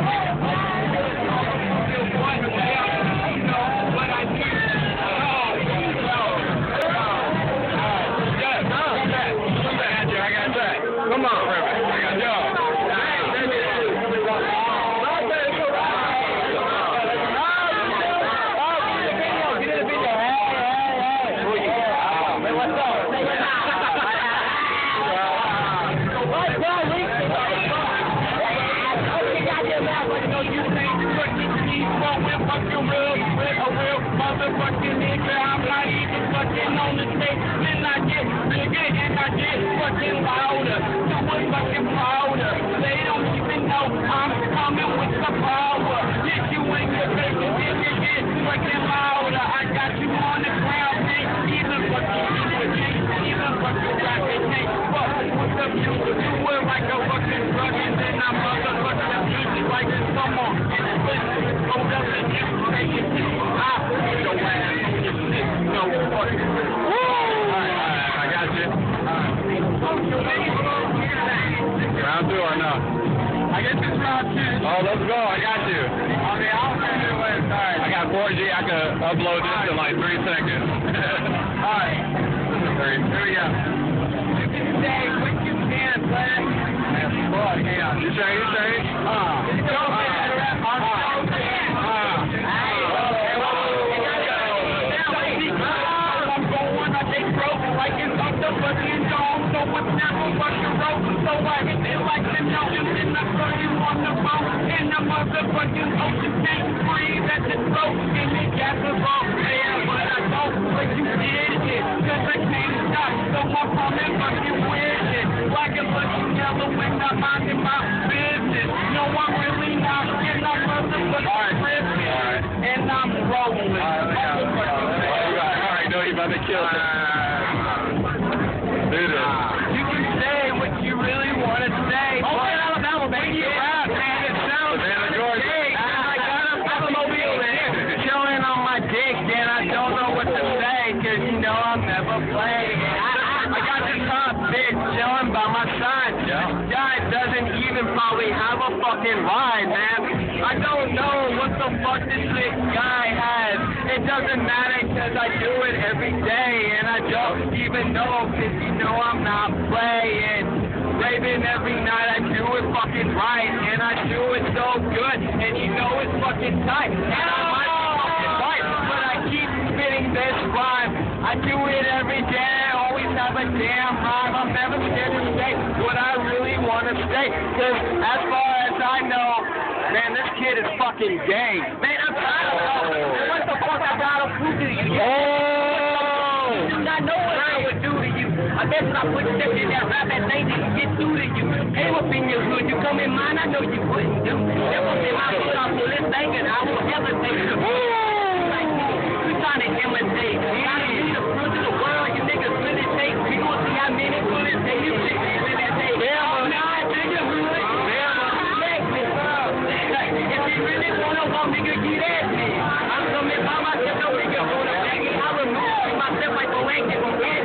Come Motherfucking nigga, I'm not even fucking on the stage. Then I get bigger and I get fucking louder. Doing fucking louder. They don't even know I'm coming with the power. Yes, you ain't your baby, then you get fucking louder. I got you on the ground, big. Even fucking even even fucking rapping, hey, fuck with the music. Do it like a fucking drug and then I'm motherfucking music like come on. It's listen, hold up and just take it. I put your ass on your shit. No fucking. Alright, alright, I got you. Round two or no? I guess it's round two. Oh, let's go. I got you. Okay, I'll send it away. Alright. I got 4G. I could upload this in like three seconds. Alright. Three. Here we go. You can say what you can, Man, fuck, yeah. You? You uh, it's so it's never fucking rope. So I hit it like the and I throw you on the the motherfucking ocean the throat. And it got the rope. Yeah, but I don't. But you did it. Cause I can't stop. So I'm fucking. Like a fucking yellow when I'm minding my business. No, I'm really not. And I'm motherfucking ripping. Alright. And I'm rolling. Alright, know you about to kill me. By my side. Yeah. Guy doesn't even probably have a fucking ride, man. I don't know what the fuck this guy has. It doesn't matter cause I do it every day and I don't even know cause you know I'm not playing. Raving every night, I do it fucking right and I do it so good and you know it's fucking tight. And I might be fucking right, but I keep spitting this rhyme. I do it a damn rhyme. I'm never scared to say what I really want to say cause as far as I know, Man, this kid is fucking gay. Man, I'm tired of Oh. What the fuck I gotta prove to you? Oh! Do not know what I would do to you. I guess I put shit in that rap and they didn't get through to you. Came up in your hood, you come in mine, I know you wouldn't do. Never been my foot off, so this thing and I will never take it. Thank you.